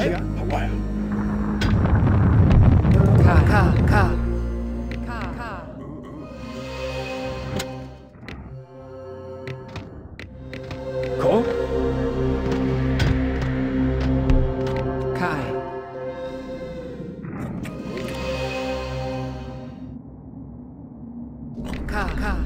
哎，好快啊！卡卡卡卡卡。口。开。卡卡。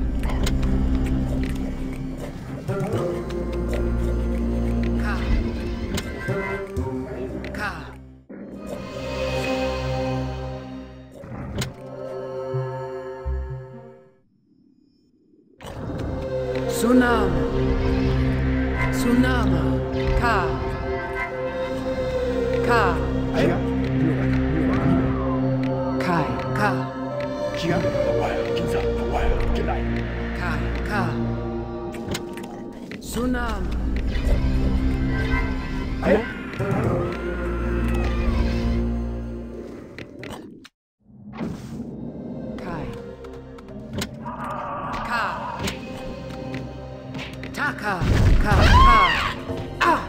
Tsunami. Tsunami. Ka. Ka. Kai. Ka. Kia. Kinsa. Kinai. Kai. Ka. Tsunami. Ai. カーカーカーあ。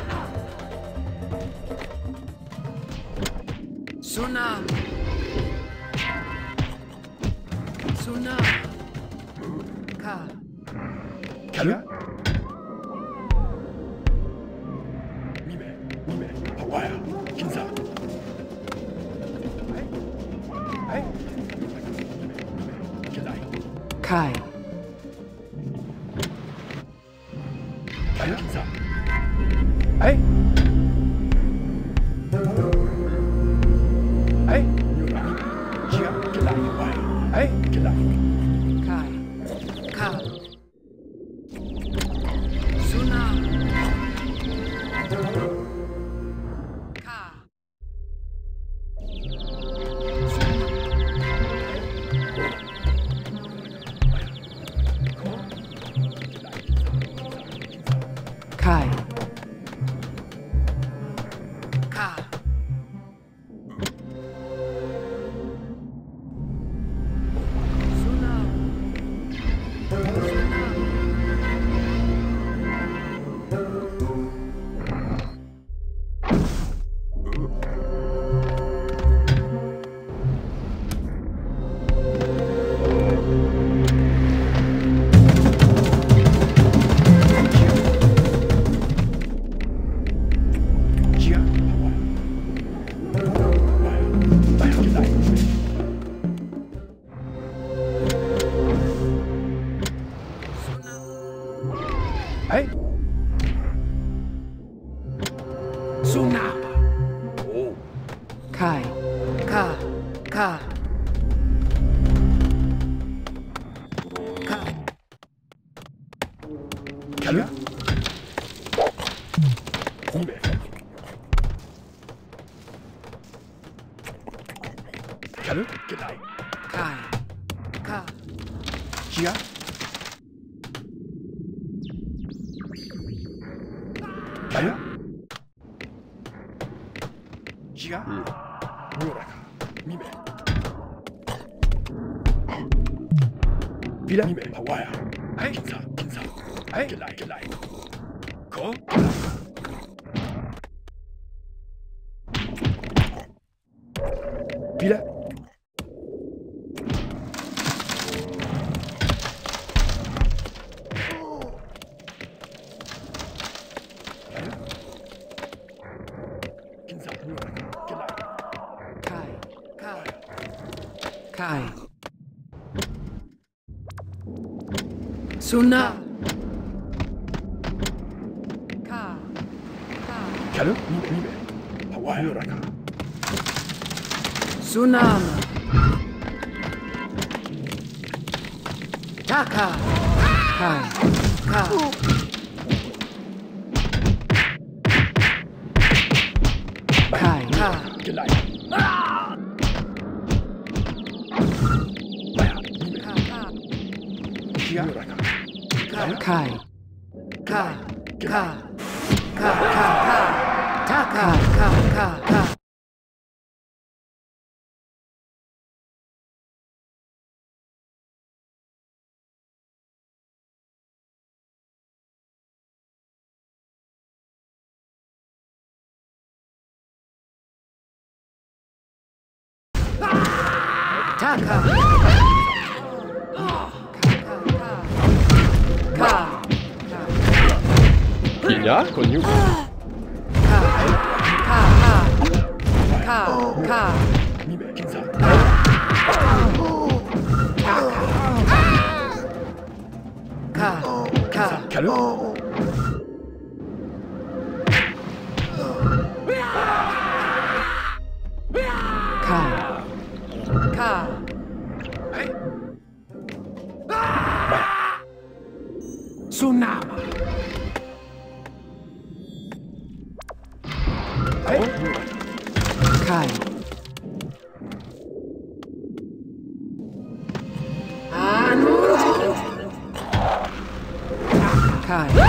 ナナカキャミミワキンザはいはいカイ哎，哎，你说行，这倒也怪。哎，这倒也。カイカカカキュコメキャルゲダイカイカキアキャル敵が、うん、ムーラかミメビラミメパワヤはい金さ金さはいゲライゲライこビラ Kai. Suna. Ka. Kalı? Hawaii raka. Tsunami. Taka. Kai. Ka. Kai. Ka. Ka. Ka. Ka. Ka. Ka. Ka. Ka. Taka. Ja? Konjugal. Hallo? Kai. Kai.